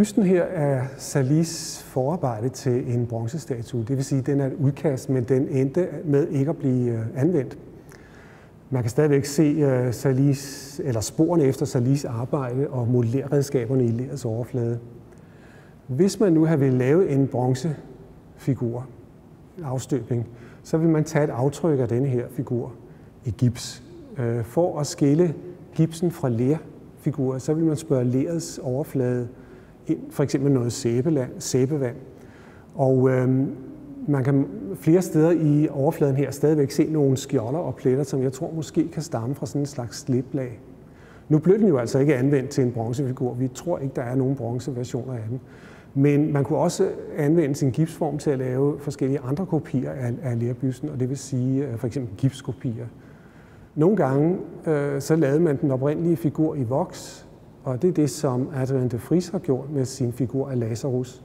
Bysten her er Salis forarbejde til en bronzestatue. Det vil sige, at den er et udkast, men den endte med ikke at blive øh, anvendt. Man kan stadigvæk se øh, Salis, eller sporene efter Salis arbejde og modellerredskaberne i lærets overflade. Hvis man nu havde vil lave en bronzefigur, afstøbning, så vil man tage et aftryk af denne her figur i gips. Øh, for at skille gipsen fra lerfigurer, så vil man spørge lerets overflade ind, for eksempel noget sæbeland, sæbevand. Og øh, man kan flere steder i overfladen her stadigvæk se nogle skjolder og pletter, som jeg tror måske kan stamme fra sådan en slags sliplag. Nu blev den jo altså ikke anvendt til en bronzefigur. Vi tror ikke, der er nogen bronzeversioner af den. Men man kunne også anvende sin gipsform til at lave forskellige andre kopier af, af lærbysten, og det vil sige øh, for eksempel gipskopier. Nogle gange øh, så lavede man den oprindelige figur i voks, og det er det, som Adrian de Vries har gjort med sin figur af Lazarus.